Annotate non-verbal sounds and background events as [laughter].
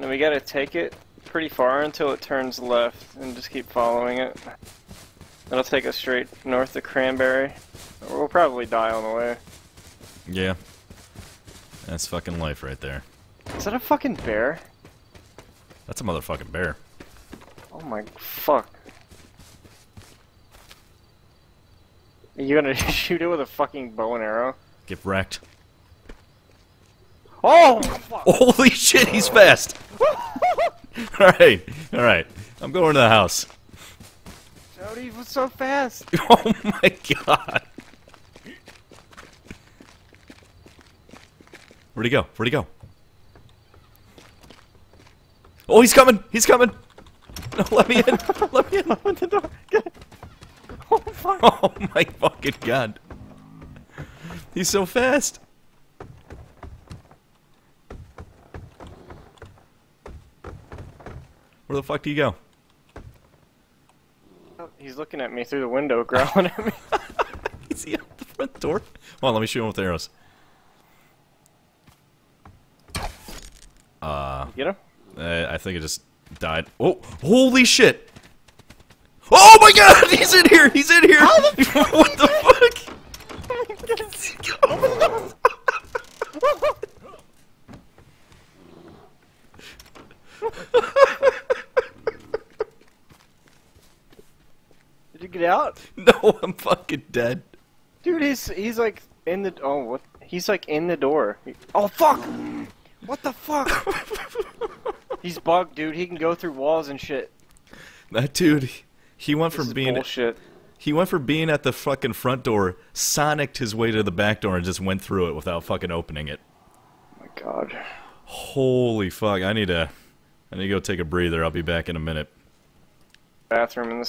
And we gotta take it pretty far until it turns left and just keep following it. It'll take us straight north of Cranberry. We'll probably die on the way. Yeah. That's fucking life right there. Is that a fucking bear? That's a motherfucking bear. Oh my fuck. Are you gonna [laughs] shoot it with a fucking bow and arrow? Get wrecked. Oh fuck! [laughs] Holy shit, he's fast! [laughs] alright, alright. I'm going to the house. Jody was so fast! [laughs] Oh my god. Where'd he go? Where'd he go? Oh, he's coming! He's coming! No, let me in! [laughs] Let me in! Open the door! Oh fuck! Oh my fucking god. He's so fast. Where the fuck do you go? He's looking at me through the window, growling at me. Is he out the front door? Hold on, let me shoot him with arrows. Uh, Get him? uh, I think it just died. Oh, holy shit! Oh my god, he's in here! He's in here! what the fuck? Did you get out? [laughs] No, I'm fucking dead. Dude, he's he's like in the oh what? He's like in the door. He- oh fuck! What the fuck? [laughs] he's bugged, dude. He can go through walls and shit. That dude, he went This from being bullshit. he went from being at the fucking front door, sonicked his way to the back door, and just went through it without fucking opening it. Oh my god. Holy fuck! I need to, I need to go take a breather. I'll be back in a minute. Bathroom in the